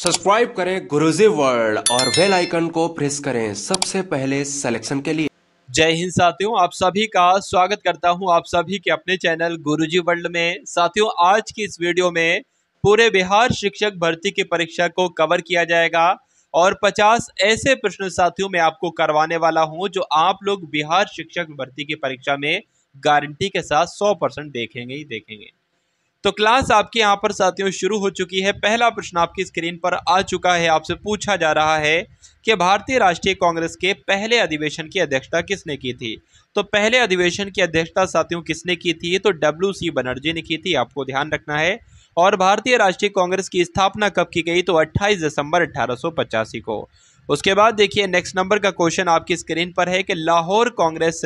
Subscribe करें Guruji world और bell icon को प्रेस करें सबसे पहले सिलेक्शन के लिए। जय हिंद साथियों, आप सभी का स्वागत करता हूँ आप सभी के अपने चैनल गुरुजी वर्ल्ड में। साथियों, आज की इस वीडियो में पूरे बिहार शिक्षक भर्ती की परीक्षा को कवर किया जाएगा और 50 ऐसे प्रश्न साथियों में आपको करवाने वाला हूँ जो आप लोग बिहार शिक्षक भर्ती की परीक्षा में गारंटी के साथ 100 परसेंट देखेंगे ही देखेंगे। तो क्लास आपके यहाँ पर साथियों शुरू हो चुकी है। पहला प्रश्न आपकी स्क्रीन पर आ चुका है। आपसे पूछा जा रहा है कि भारतीय राष्ट्रीय कांग्रेस के पहले अधिवेशन की अध्यक्षता किसने की थी? तो पहले अधिवेशन की अध्यक्षता साथियों किसने की थी? तो डब्ल्यू सी बनर्जी ने की थी, आपको ध्यान रखना है। और भारतीय राष्ट्रीय कांग्रेस की स्थापना कब की गई? तो 28 दिसंबर अठारह को। उसके बाद देखिए नेक्स्ट नंबर का क्वेश्चन आपकी स्क्रीन पर है कि लाहौर कांग्रेस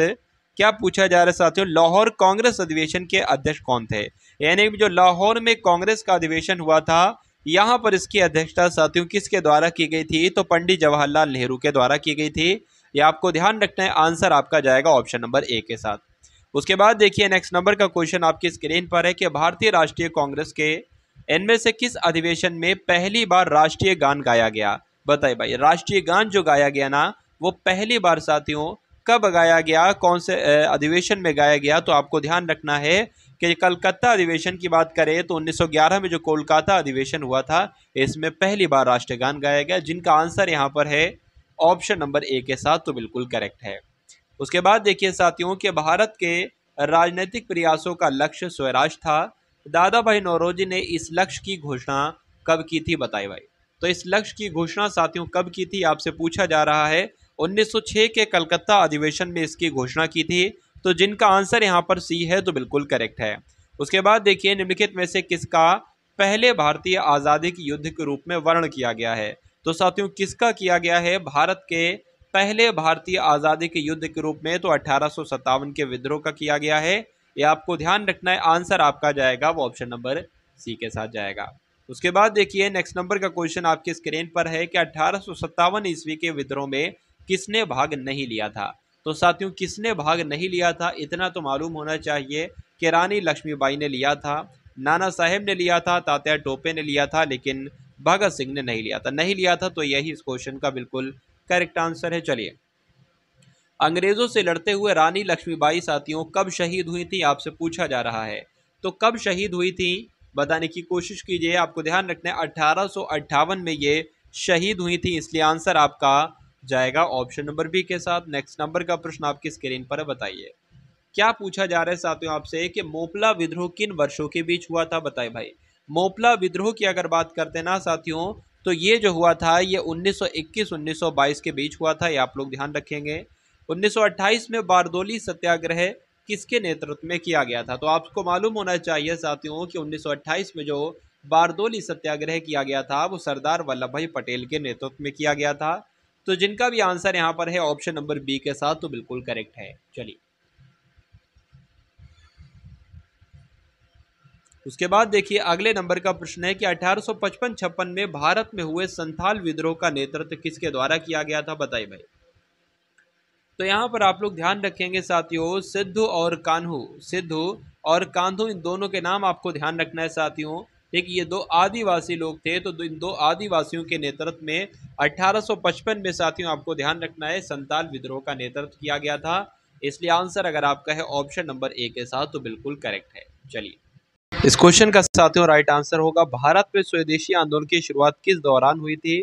क्या पूछा जा रहा है साथियों? लाहौर कांग्रेस अधिवेशन के अध्यक्ष कौन थे? यानी जो लाहौर में कांग्रेस का अधिवेशन हुआ था, यहाँ पर इसकी अध्यक्षता साथियों किसके द्वारा की गई थी? तो पंडित जवाहरलाल नेहरू के द्वारा की गई थी। ये आपको ध्यान रखना है, आंसर आपका जाएगा ऑप्शन नंबर ए के साथ। उसके बाद देखिए नेक्स्ट नंबर का क्वेश्चन आपकी स्क्रीन पर है कि भारतीय राष्ट्रीय कांग्रेस के इनमें से किस अधिवेशन में पहली बार राष्ट्रीय गान गाया गया? बताइए भाई, राष्ट्रीय गान जो गाया गया ना, वो पहली बार साथियों कब गाया गया, कौन से अधिवेशन में गाया गया तो आपको ध्यान रखना है कि कलकत्ता अधिवेशन की बात करें तो 1911 में जो कोलकाता अधिवेशन हुआ था, इसमें पहली बार राष्ट्रगान गाया गया, जिनका आंसर यहाँ पर है, ऑप्शन नंबर ए के साथ तो बिल्कुल करेक्ट है। उसके बाद देखिए साथियों कि भारत के राजनीतिक प्रयासों का लक्ष्य स्वराज था। दादा भाई नौरोजी ने इस लक्ष्य की घोषणा कब की थी बताए भाई। तो इस लक्ष्य की घोषणा साथियों कब की थी, आपसे पूछा जा रहा है 1906 के कलकत्ता अधिवेशन में इसकी घोषणा की थी तो जिनका आंसर यहाँ पर सी है तो बिल्कुल करेक्ट है। उसके बाद देखिए, निम्नलिखित में से किसका पहले भारतीय आज़ादी के युद्ध के रूप में वर्ण किया गया है? तो साथियों, किसका किया गया है? भारत के पहले भारतीय आज़ादी के युद्ध के रूप में तो अठारह के विद्रोह का किया गया है। ये आपको ध्यान रखना है, आंसर आपका जाएगा, वो ऑप्शन नंबर सी के साथ जाएगा। उसके बाद देखिए, नेक्स्ट नंबर का क्वेश्चन आपके स्क्रीन पर है कि अठारह ईस्वी के विद्रोह में किसने भाग नहीं लिया था? तो साथियों, किसने भाग नहीं लिया था? इतना तो मालूम होना चाहिए कि रानी लक्ष्मीबाई ने लिया था, नाना साहेब ने लिया था, तात्या टोपे ने लिया था, लेकिन भगत सिंह ने नहीं लिया था। नहीं लिया था तो यही इस क्वेश्चन का बिल्कुल करेक्ट आंसर है। चलिए। अंग्रेज़ों से लड़ते हुए रानी लक्ष्मीबाई साथियों, कब शहीद हुई थी? आपसे पूछा जा रहा है। तो कब शहीद हुई थी? बताने की कोशिश कीजिए, आपको ध्यान रखना है, अठारह में ये शहीद हुई थी, इसलिए आंसर आपका जाएगा ऑप्शन नंबर बी के साथ। नेक्स्ट नंबर का प्रश्न आपकी स्क्रीन पर बताइए। क्या पूछा जा रहा है साथियों आपसे कि मोपला विद्रोह किन वर्षों के बीच हुआ था? बताए भाई। मोपला विद्रोह की अगर बात करते ना साथियों तो ये जो हुआ था, ये 1921-1922 के बीच हुआ था, ये आप लोग ध्यान रखेंगे। 1928 में बारदोली सत्याग्रह किसके नेतृत्व में किया गया था? तो आपको मालूम होना चाहिए साथियों कि 1928 में जो बारदोली सत्याग्रह किया गया था, वो सरदार वल्लभ भाई पटेल के नेतृत्व में किया गया था। तो जिनका भी आंसर यहाँ पर है ऑप्शन नंबर बी के साथ तो बिल्कुल करेक्ट है। चलिए। उसके बाद देखिए, अगले नंबर का प्रश्न है कि 1855-56 में भारत में हुए संथाल विद्रोह का नेतृत्व किसके द्वारा किया गया था, बताइए भाई। तो यहाँ पर आप लोग ध्यान रखेंगे साथियों, सिद्धू और कान्हू। सिद्धू और कान्हू, इन दोनों के नाम आपको ध्यान रखना है साथियों। ठीक ये दो आदिवासी लोग थे तो इन दो आदिवासियों के नेतृत्व में 1855 में साथियों, आपको ध्यान रखना है, संताल विद्रोह का नेतृत्व किया गया था। इसलिए आंसर अगर आपका है, ऑप्शन नंबर ए के साथ तो बिल्कुल करेक्ट है। चलिए। इस क्वेश्चन का साथियों, राइट आंसर होगा, भारत में स्वदेशी आंदोलन की शुरुआत किस दौरान हुई थी?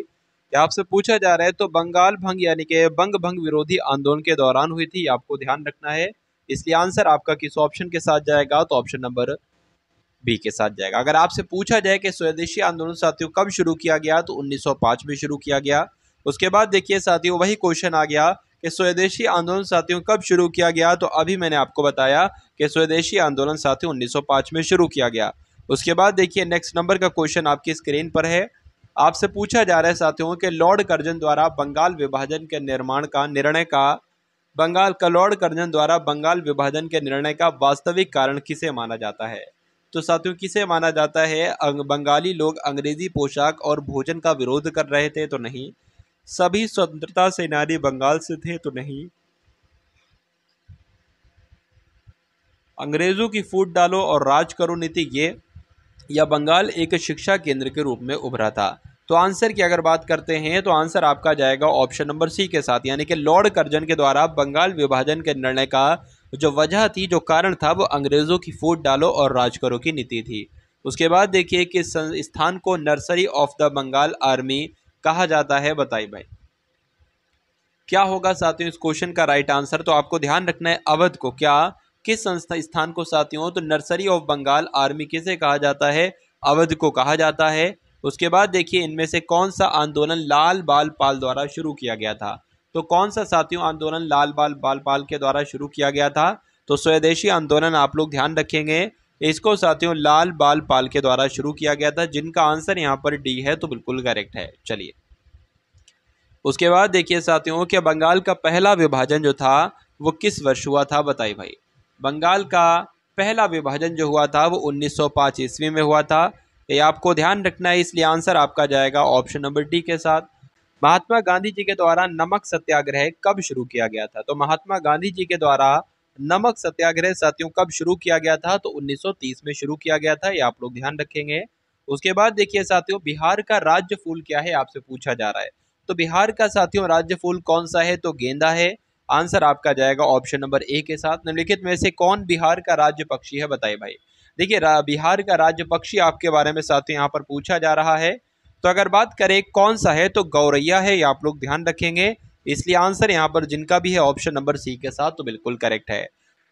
आपसे पूछा जा रहा है तो बंगाल भंग, यानी कि बंग भंग विरोधी आंदोलन के दौरान हुई थी आपको ध्यान रखना है। इसलिए आंसर आपका किस ऑप्शन के साथ जाएगा तो ऑप्शन नंबर बी के साथ जाएगा। अगर आपसे पूछा जाए कि स्वदेशी आंदोलन साथियों, कब शुरू किया गया? तो 1905 में शुरू किया गया। उसके बाद देखिए साथियों, वही क्वेश्चन आ गया कि स्वदेशी आंदोलन साथियों, कब शुरू किया गया? तो अभी मैंने आपको बताया कि स्वदेशी आंदोलन साथियों 1905 में शुरू किया गया। उसके बाद देखिए नेक्स्ट नंबर का क्वेश्चन आपकी स्क्रीन पर है। आपसे पूछा जा रहा है साथियों कि लॉर्ड कर्जन द्वारा बंगाल विभाजन के निर्माण का, निर्णय का, बंगाल का लॉर्ड कर्जन द्वारा बंगाल विभाजन के निर्णय का वास्तविक कारण किसे माना जाता है? तो साथियों, किसे माना जाता है बंगाली लोग अंग्रेज़ी पोशाक और भोजन का विरोध कर रहे थे तो नहीं। सभी स्वतंत्रता सेनानी बंगाल से थे तो नहीं। अंग्रेज़ों की फूट डालो और राज करो नीति ये, या बंगाल एक शिक्षा केंद्र के रूप में उभरा था। तो आंसर की अगर बात करते हैं तो आंसर आपका जाएगा ऑप्शन नंबर सी के साथ, यानी कि लॉर्ड कर्जन के द्वारा बंगाल विभाजन के निर्णय का जो वजह थी, जो कारण था, वो अंग्रेज़ों की फूट डालो और राज करो की नीति थी। उसके बाद देखिए कि स्थान को nursery of the Bengal army कहा जाता है। बताई भाई, क्या होगा साथियों, इस क्वेश्चन का राइट आंसर तो आपको ध्यान रखना है अवध को। क्या किस संस्था स्थान को साथियों तो नर्सरी ऑफ़ बंगाल आर्मी किसे कहा जाता है? अवध को कहा जाता है। उसके बाद देखिए, इनमें से कौन सा आंदोलन लाल बाल पाल द्वारा शुरू किया गया था? तो कौन सा साथियों आंदोलन लाल बाल बाल पाल के द्वारा शुरू किया गया था? तो स्वदेशी आंदोलन आप लोग ध्यान रखेंगे। इसको साथियों लाल बाल पाल के द्वारा शुरू किया गया था। जिनका आंसर यहाँ पर डी है तो बिल्कुल करेक्ट है। चलिए। उसके बाद देखिए साथियों कि बंगाल का पहला विभाजन जो था, वो किस वर्ष हुआ था बताइए भाई? बंगाल का पहला विभाजन जो हुआ था, वो 1905 ईस्वी में हुआ था। ये आपको ध्यान रखना है, इसलिए आंसर आपका जाएगा ऑप्शन नंबर डी के साथ। महात्मा गांधी जी के द्वारा नमक सत्याग्रह कब शुरू किया गया था? तो महात्मा गांधी जी के द्वारा नमक सत्याग्रह साथियों, कब शुरू किया गया था? तो 1930 में शुरू किया गया था, ये आप लोग ध्यान रखेंगे। उसके बाद देखिए साथियों, बिहार का राज्य फूल क्या है, आपसे पूछा जा रहा है। तो बिहार का साथियों, राज्य फूल कौन सा है? तो गेंदा है। आंसर आपका जाएगा ऑप्शन नंबर ए के साथ। निम्नलिखित में से कौन बिहार का राज्य पक्षी है, बताइए भाई। देखिए बिहार का राज्य पक्षी आपके बारे में साथियों, यहाँ पर पूछा जा रहा है। तो अगर बात करें कौन सा है तो गौरैया है, ये आप लोग ध्यान रखेंगे। इसलिए आंसर यहाँ पर जिनका भी है ऑप्शन नंबर सी के साथ तो बिल्कुल करेक्ट है।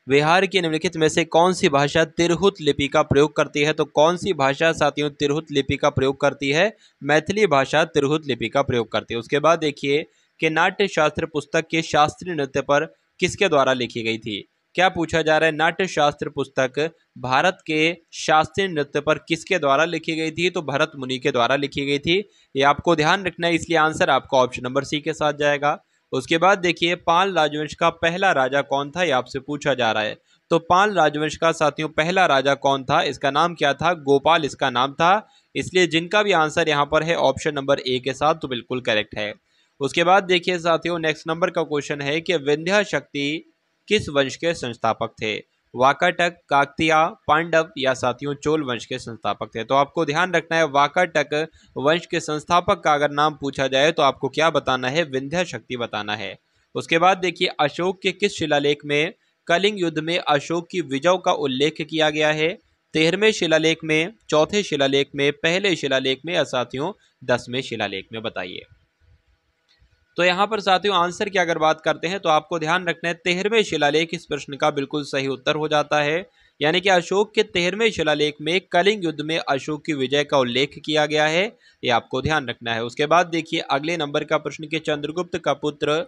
बिहार की निम्नलिखित में से कौन सी भाषा तिरहुत लिपि का प्रयोग करती है? तो कौन सी भाषा साथियों तिरहुत लिपि का प्रयोग करती है? मैथिली भाषा तिरहुत लिपि का प्रयोग करती है। उसके बाद देखिए कि नाट्य शास्त्र पुस्तक के शास्त्रीय नृत्य पर किसके द्वारा लिखी गई थी? क्या पूछा जा रहा है? नाट्य शास्त्र पुस्तक भारत के शास्त्रीय नृत्य पर किसके द्वारा लिखी गई थी? तो भरत मुनि के द्वारा लिखी गई थी। ये आपको ध्यान रखना है, इसलिए आंसर आपका ऑप्शन नंबर सी के साथ जाएगा। उसके बाद देखिए, पाल राजवंश का पहला राजा कौन था? ये आपसे पूछा जा रहा है। तो पाल राजवंश का साथियों, पहला राजा कौन था? इसका नाम क्या था? गोपाल इसका नाम था। इसलिए जिनका भी आंसर यहाँ पर है, ऑप्शन नंबर ए के साथ तो बिल्कुल करेक्ट है। उसके बाद देखिए साथियों, नेक्स्ट नंबर का क्वेश्चन है कि विंध्या शक्ति किस वंश के संस्थापक थे? वाकाटक, काकतिया, पांडव या साथियों चोल वंश के संस्थापक थे? तो आपको ध्यान रखना है, वाकाटक वंश के संस्थापक का अगर नाम पूछा जाए तो आपको क्या बताना है? विंध्या शक्ति बताना है। उसके बाद देखिए, अशोक के किस शिलालेख में, कलिंग युद्ध में अशोक की विजय का उल्लेख किया गया है? तेरहवें शिलालेख में, चौथे शिलालेख में, पहले शिलालेख में या साथियों, दसवें शिलालेख में बताइए। तो यहाँ पर साथियों, आंसर की अगर बात करते हैं तो आपको ध्यान रखना है, तेरहवें शिलालेख इस प्रश्न का बिल्कुल सही उत्तर हो जाता है। यानी कि अशोक के तेरहवें शिलालेख में कलिंग युद्ध में अशोक की विजय का उल्लेख किया गया है, ये आपको ध्यान रखना है। उसके बाद देखिए, अगले नंबर का प्रश्न के चंद्रगुप्त का पुत्र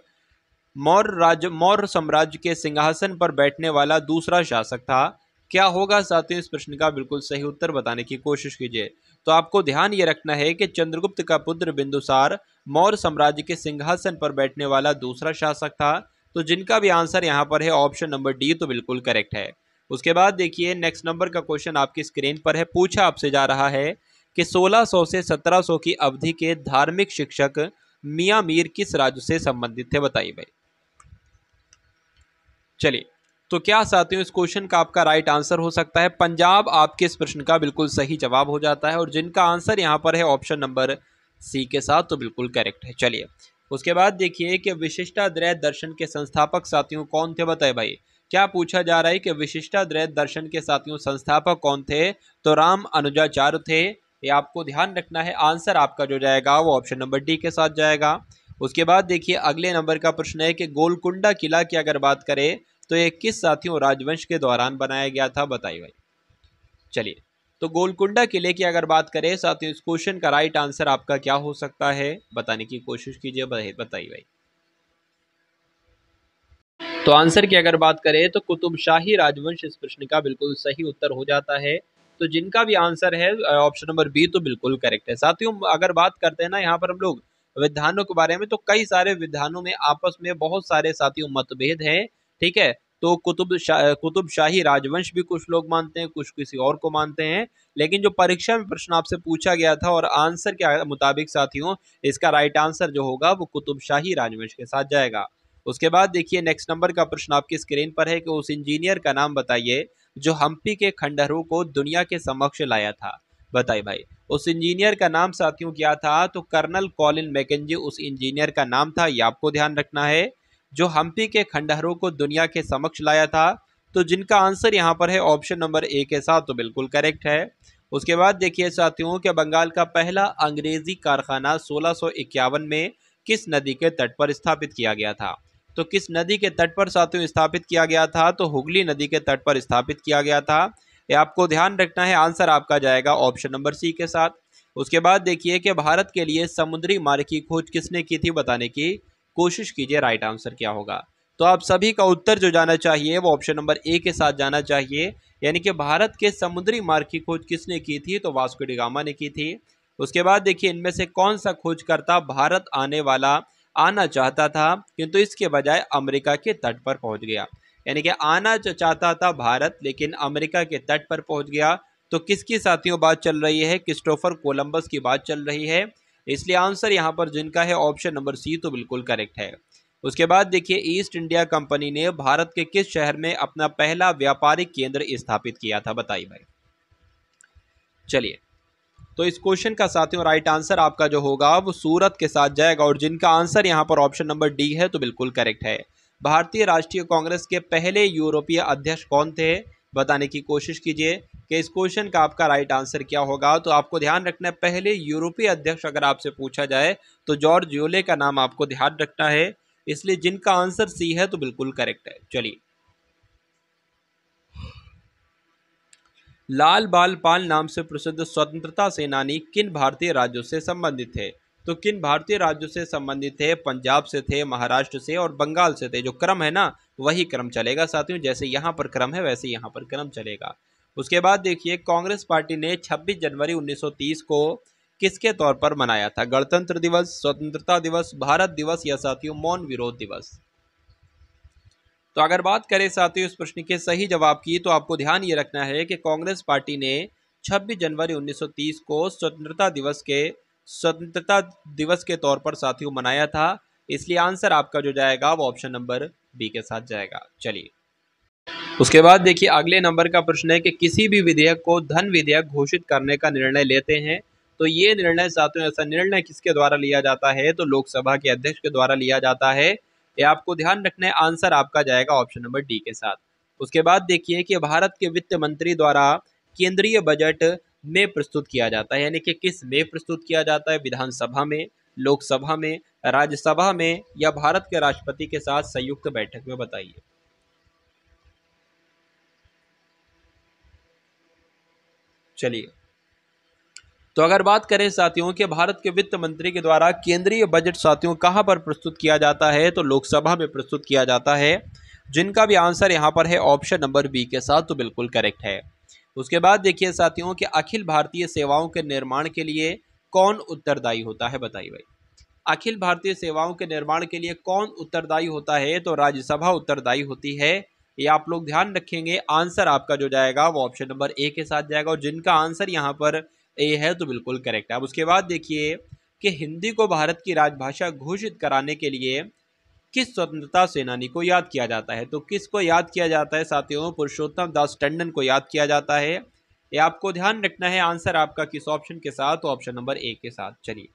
मौर्य राज्य मौर्य साम्राज्य के सिंहासन पर बैठने वाला दूसरा शासक था। क्या होगा साथियों, इस प्रश्न का बिल्कुल सही उत्तर बताने की कोशिश कीजिए। तो आपको ध्यान ये रखना है कि चंद्रगुप्त का पुत्र बिंदुसार मौर्य साम्राज्य के सिंहासन पर बैठने वाला दूसरा शासक था। तो जिनका भी आंसर यहाँ पर है ऑप्शन नंबर डी तो बिल्कुल करेक्ट है। उसके बाद देखिए नेक्स्ट नंबर का क्वेश्चन आपकी स्क्रीन पर है। पूछा आपसे जा रहा है कि 1600 से 1700 की अवधि के धार्मिक शिक्षक मियाँ मीर किस राज्य से संबंधित थे? बताइए भाई। चलिए तो क्या साथियों, इस क्वेश्चन का आपका राइट आंसर हो सकता है। पंजाब आपके इस प्रश्न का बिल्कुल सही जवाब हो जाता है और जिनका आंसर यहाँ पर है ऑप्शन नंबर सी के साथ तो बिल्कुल करेक्ट है। चलिए, उसके बाद देखिए कि विशिष्टाद्वैत दर्शन के संस्थापक साथियों कौन थे, बताए भाई। क्या पूछा जा रहा है कि विशिष्टाद्वैत दर्शन के साथियों संस्थापक कौन थे? तो राम अनुजाचार्य थे। ये आपको ध्यान रखना है आंसर आपका जो जाएगा वो ऑप्शन नंबर डी के साथ जाएगा। उसके बाद देखिए, अगले नंबर का प्रश्न है कि गोलकुंडा किला की अगर बात करें तो ये किस साथियों राजवंश के दौरान बनाया गया था, बताइए भाई। चलिए तो गोलकुंडा किले की अगर बात करें, साथियों, इस क्वेश्चन का राइट आंसर आपका क्या हो सकता है, बताने की कोशिश कीजिए, बताइए भाई। तो आंसर की अगर बात करें तो कुतुब शाही राजवंश इस प्रश्न का बिल्कुल सही उत्तर हो जाता है। तो जिनका भी आंसर है ऑप्शन नंबर बी तो बिल्कुल करेक्ट है। साथियों, अगर बात करते हैं ना, यहाँ पर हम लोग विधानों के बारे में तो कई सारे विधानों में आपस में बहुत सारे साथियों मतभेद हैं। ठीक है? तो कुतुब शा, कुतुब शाही राजवंश भी कुछ लोग मानते हैं कुछ किसी और को मानते हैं। लेकिन जो परीक्षा में प्रश्न आपसे पूछा गया था और आंसर के मुताबिक साथियों इसका राइट आंसर जो होगा वो कुतुब शाही राजवंश के साथ जाएगा। उसके बाद देखिए नेक्स्ट नंबर का प्रश्न आपकी स्क्रीन पर है कि उस इंजीनियर का नाम बताइए जो हम्पी के खंडहरों को दुनिया के समक्ष लाया था। बताइए भाई उस इंजीनियर का नाम साथियों क्या था? तो कर्नल कॉलिन मैकेंजी उस इंजीनियर का नाम था ये आपको ध्यान रखना है। जो हम्पी के खंडहरों को दुनिया के समक्ष लाया था तो जिनका आंसर यहाँ पर है ऑप्शन नंबर ए के साथ तो बिल्कुल करेक्ट है। उसके बाद देखिए साथियों के बंगाल का पहला अंग्रेज़ी कारखाना सोलह में किस नदी के तट पर स्थापित किया गया था? तो किस नदी के तट पर साथियों स्थापित किया गया था? तो हुगली नदी के तट पर स्थापित किया गया था। ये आपको ध्यान रखना है, आंसर आपका जाएगा ऑप्शन नंबर सी के साथ। उसके बाद देखिए कि भारत के लिए समुद्री मार्ग की खोज किसने की थी, बताने की कोशिश कीजिए राइट आंसर क्या होगा। तो आप सभी का उत्तर जो जाना चाहिए, वो ऑप्शन नंबर ए के साथ जाना चाहिए। यानी कि भारत के समुद्री मार्ग की खोज किसने की थी? तो वास्को डिगामा ने की थी। उसके बाद देखिए, इनमें से कौन सा खोजकर्ता भारत आने वाला, आना चाहता था? किंतु इसके बजाय अमेरिका के तट पर पहुँच गया। यानी कि आना चाहता था भारत, लेकिन अमेरिका के तट पर पहुँच गया। तो किसकी साथियों, बात चल रही है? क्रिस्टोफर कोलंबस की बात चल रही है। इसलिए आंसर यहाँ पर जिनका है ऑप्शन नंबर सी तो बिल्कुल करेक्ट है। उसके बाद देखिए, ईस्ट इंडिया कंपनी ने भारत के किस शहर में अपना पहला व्यापारिक केंद्र स्थापित किया था, बताइए भाई। चलिए तो इस क्वेश्चन का साथियों राइट आंसर आपका जो होगा, वो सूरत के साथ जाएगा और जिनका आंसर यहाँ पर ऑप्शन नंबर डी है तो बिल्कुल करेक्ट है। भारतीय राष्ट्रीय कांग्रेस के पहले यूरोपीय अध्यक्ष कौन थे, बताने की कोशिश कीजिए। कि इस क्वेश्चन का आपका राइट आंसर क्या होगा? तो आपको ध्यान रखना है, पहले यूरोपीय अध्यक्ष अगर आपसे पूछा जाए तो जॉर्ज योले का नाम आपको ध्यान रखना है। इसलिए जिनका आंसर सी है तो बिल्कुल करेक्ट है। चलिए। लाल बाल पाल नाम से प्रसिद्ध स्वतंत्रता सेनानी किन भारतीय राज्यों से संबंधित थे? तो किन भारतीय राज्यों से संबंधित थे? पंजाब से थे, महाराष्ट्र से और बंगाल से थे। जो क्रम है ना, वही क्रम चलेगा साथियों। जैसे यहाँ पर क्रम है, वैसे यहाँ पर क्रम चलेगा। उसके बाद देखिए, कांग्रेस पार्टी ने 26 जनवरी 1930 को किसके तौर पर मनाया था? गणतंत्र दिवस, स्वतंत्रता दिवस, भारत दिवस या साथियों, मौन विरोध दिवस? तो अगर बात करें साथियों, इस प्रश्न के सही जवाब की तो आपको ध्यान ये रखना है कि कांग्रेस पार्टी ने 26 जनवरी 1930 को स्वतंत्रता दिवस के, स्वतंत्रता दिवस के तौर पर साथियों मनाया था। इसलिए आंसर आपका जो जाएगा, वो ऑप्शन नंबर बी के साथ जाएगा। चलिए। उसके बाद देखिए, अगले नंबर का प्रश्न है कि किसी भी विधेयक को धन विधेयक घोषित करने का निर्णय लेते हैं तो ये निर्णय साथियों ऐसा निर्णय किसके द्वारा लिया जाता है? तो लोकसभा के अध्यक्ष के द्वारा लिया जाता है। ये आपको ध्यान रखना है, आंसर आपका जाएगा ऑप्शन नंबर डी के साथ। उसके बाद देखिए कि भारत के वित्त मंत्री द्वारा केंद्रीय बजट में प्रस्तुत किया जाता है, यानी कि किसमें प्रस्तुत किया जाता है? विधानसभा में, लोकसभा में, राज्यसभा में या भारत के राष्ट्रपति के साथ संयुक्त बैठक में, बताइए। चलिए। तो अगर बात करें साथियों के भारत के वित्त मंत्री के द्वारा केंद्रीय बजट साथियों कहाँ पर प्रस्तुत किया जाता है तो लोकसभा में प्रस्तुत किया जाता है। जिनका भी आंसर यहाँ पर है ऑप्शन नंबर बी के साथ तो बिल्कुल करेक्ट है। उसके बाद देखिए साथियों के अखिल भारतीय सेवाओं के निर्माण के लिए कौन उत्तरदायी होता है, बताइए भाई। अखिल भारतीय सेवाओं के निर्माण के लिए कौन उत्तरदायी होता है तो राज्यसभा उत्तरदायी होती है। ये आप लोग ध्यान रखेंगे, आंसर आपका जो जाएगा वो ऑप्शन नंबर ए के साथ जाएगा और जिनका आंसर यहाँ पर ए है तो बिल्कुल करेक्ट है। अब उसके बाद देखिए कि हिंदी को भारत की राजभाषा घोषित कराने के लिए किस स्वतंत्रता सेनानी को याद किया जाता है? तो किसको याद किया जाता है साथियों? पुरुषोत्तम दास टंडन को याद किया जाता है। ये आपको ध्यान रखना है, आंसर आपका किस ऑप्शन के साथ? ऑप्शन नंबर ए के साथ, चलिए।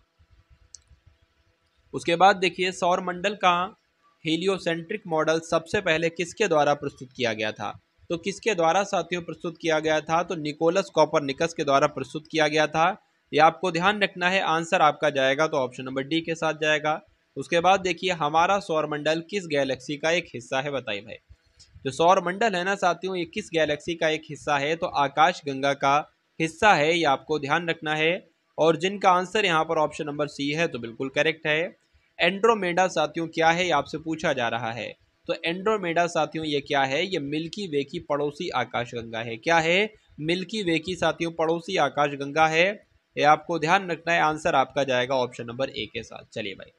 उसके बाद देखिए सौर मंडल का हेलियोसेंट्रिक मॉडल सबसे पहले किसके द्वारा प्रस्तुत किया गया था? तो किसके द्वारा साथियों प्रस्तुत किया गया था? तो निकोलस कॉपर निकस के द्वारा प्रस्तुत किया गया था। ये आपको ध्यान रखना है, आंसर आपका जाएगा तो ऑप्शन नंबर डी के साथ जाएगा। उसके बाद देखिए, हमारा सौरमंडल किस गैलेक्सी का एक हिस्सा है, बताइए भाई। जो सौर मंडल है ना साथियों, ये किस गैलेक्सी का एक हिस्सा है? तो आकाश गंगा का हिस्सा है, ये आपको ध्यान रखना है। और जिनका आंसर यहाँ पर ऑप्शन नंबर सी है तो बिल्कुल करेक्ट है। एंड्रोमेडा साथियों, क्या है? आपसे पूछा जा रहा है। तो एंड्रोमेडा साथियों, ये क्या है? ये मिल्की वे की पड़ोसी आकाशगंगा है। क्या है? मिल्की वे की साथियों, पड़ोसी आकाशगंगा है। ये आपको ध्यान रखना है, आंसर आपका जाएगा ऑप्शन नंबर ए के साथ। चलिए भाई।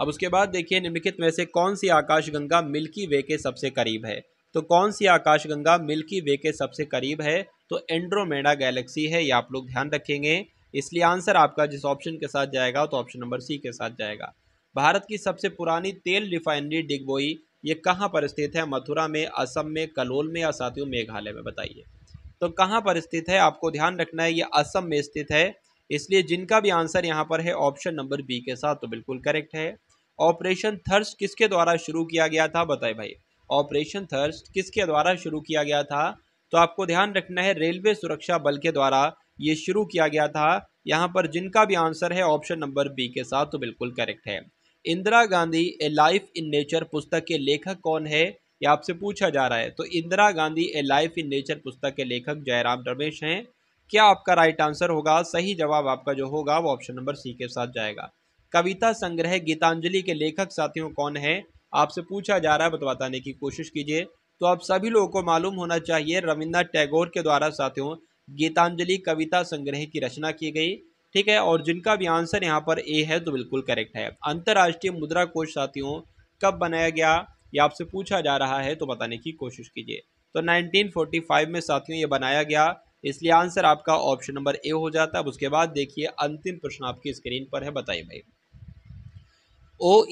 अब उसके बाद देखिए, निम्नलिखित में से कौन सी आकाशगंगा मिल्की वे के सबसे करीब है? तो कौन सी आकाशगंगा मिल्की वे के सबसे करीब है? तो एंड्रोमेडा गैलेक्सी है, ये आप लोग ध्यान रखेंगे। इसलिए आंसर आपका जिस ऑप्शन के साथ जाएगा तो ऑप्शन नंबर सी के साथ जाएगा। भारत की सबसे पुरानी तेल रिफाइनरी डिगबोई, ये कहाँ पर स्थित है? मथुरा में, असम में, कलोल में या साथियों मेघालय में? बताइए। तो कहाँ पर स्थित है? आपको ध्यान रखना है, ये असम में स्थित है। इसलिए जिनका भी आंसर यहाँ पर है, ऑप्शन नंबर बी के साथ तो बिल्कुल करेक्ट है। ऑपरेशन थर्स किसके द्वारा शुरू किया गया था? बताए भाई। ऑपरेशन थर्स किसके द्वारा शुरू किया गया था? तो आपको ध्यान रखना है, रेलवे सुरक्षा बल के द्वारा ये शुरू किया गया था। यहाँ पर जिनका भी आंसर है, ऑप्शन नंबर बी के साथ तो बिल्कुल करेक्ट है। Indira Gandhi, a life in nature पुस्तक के लेखक कौन है? ये आपसे पूछा जा रहा है। तो Indira Gandhi, a life in nature पुस्तक के लेखक जयराम रमेश हैं। क्या आपका राइट आंसर होगा? सही जवाब आपका जो होगा, वो ऑप्शन नंबर सी के साथ जाएगा। कविता संग्रह, गीतांजलि के लेखक साथियों कौन है? आपसे पूछा जा रहा है बताने की कोशिश कीजिए। तो आप सभी लोगों को मालूम होना चाहिए, रविन्द्रनाथ टैगोर के द्वारा साथियों गीतांजलि कविता संग्रह की रचना की गई, ठीक है? और जिनका भी आंसर यहाँ पर ए है तो बिल्कुल करेक्ट है। अंतर्राष्ट्रीय मुद्रा कोष साथियों, कब बनाया गया, ये आपसे पूछा जा रहा है तो बताने की कोशिश कीजिए। तो 1945 में साथियों, ये बनाया गया, इसलिए आंसर आपका ऑप्शन नंबर ए हो जाता है। अब उसके बाद देखिए, अंतिम प्रश्न आपकी स्क्रीन पर है, बताइए भाई। ओ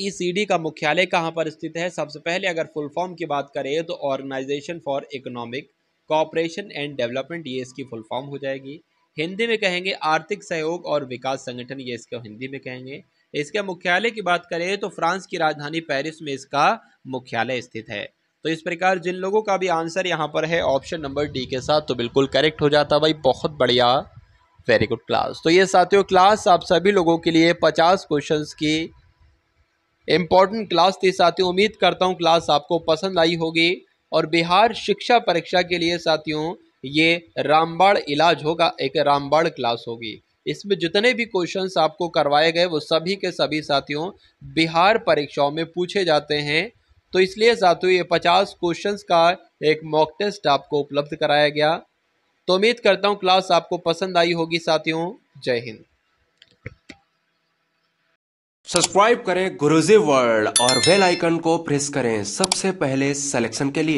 का मुख्यालय कहाँ पर स्थित है? सबसे पहले अगर फुल फॉर्म की बात करें तो organisation for economic cooperation and development ये इसकी फुल फॉर्म हो जाएगी। हिंदी में कहेंगे आर्थिक सहयोग और विकास संगठन, ये इसको हिंदी में कहेंगे। इसके मुख्यालय की बात करें तो फ्रांस की राजधानी पेरिस में इसका मुख्यालय स्थित है। तो इस प्रकार जिन लोगों का भी आंसर यहाँ पर है ऑप्शन नंबर डी के साथ तो बिल्कुल करेक्ट हो जाता भाई, बहुत बढ़िया वेरी गुड क्लास तो ये साथियों क्लास आप सभी लोगों के लिए पचास क्वेश्चंस की इम्पोर्टेंट क्लास थी साथियों, उम्मीद करता हूँ क्लास आपको पसंद आई होगी। और बिहार शिक्षा परीक्षा के लिए, साथियों, ये रामबाड़ इलाज होगा, एक रामबाड़ क्लास होगी। इसमें जितने भी क्वेश्चंस आपको करवाए गए, वो सभी के सभी, साथियों, बिहार परीक्षाओं में पूछे जाते हैं। तो इसलिए, साथियों, ये पचास क्वेश्चंस का एक मॉक टेस्ट आपको उपलब्ध कराया गया। तो उम्मीद करता हूँ, क्लास आपको पसंद आई होगी, साथियों। जय हिंद। सब्सक्राइब करें गुरुजी वर्ल्ड और बेल आइकन को प्रेस करें सबसे पहले सिलेक्शन के लिए।